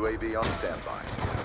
UAV on standby.